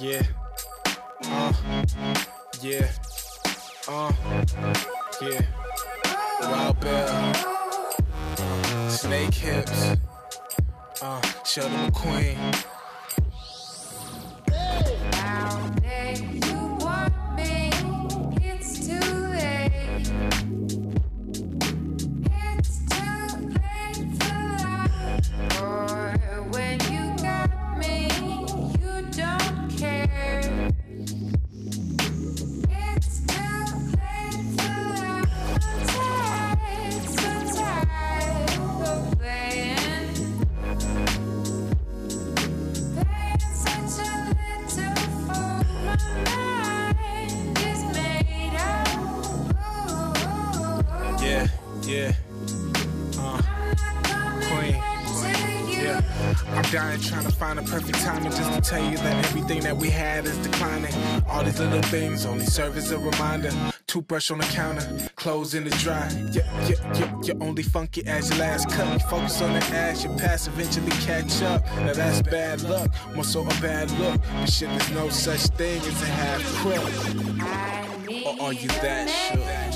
Yeah. Uh. Yeah. Uh. Yeah. Wild Bill. Snake hips. Uh. Sheldon McQueen. Yeah. Uh. Queen. Yeah. I'm dying trying to find the perfect timing just to tell you that everything that we had is declining. All these little things only serve as a reminder. Toothbrush on the counter, clothes in the dry. Yeah, yeah, yeah, you're only funky as your last cut. Focus on the ass, your past eventually catch up. Now that's bad luck, more so a bad look. But shit, there's no such thing as a half need Or are you that shook?